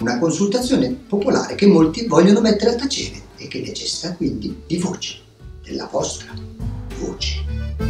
una consultazione popolare che molti vogliono mettere a tacere e che necessita quindi di voce, della vostra voce.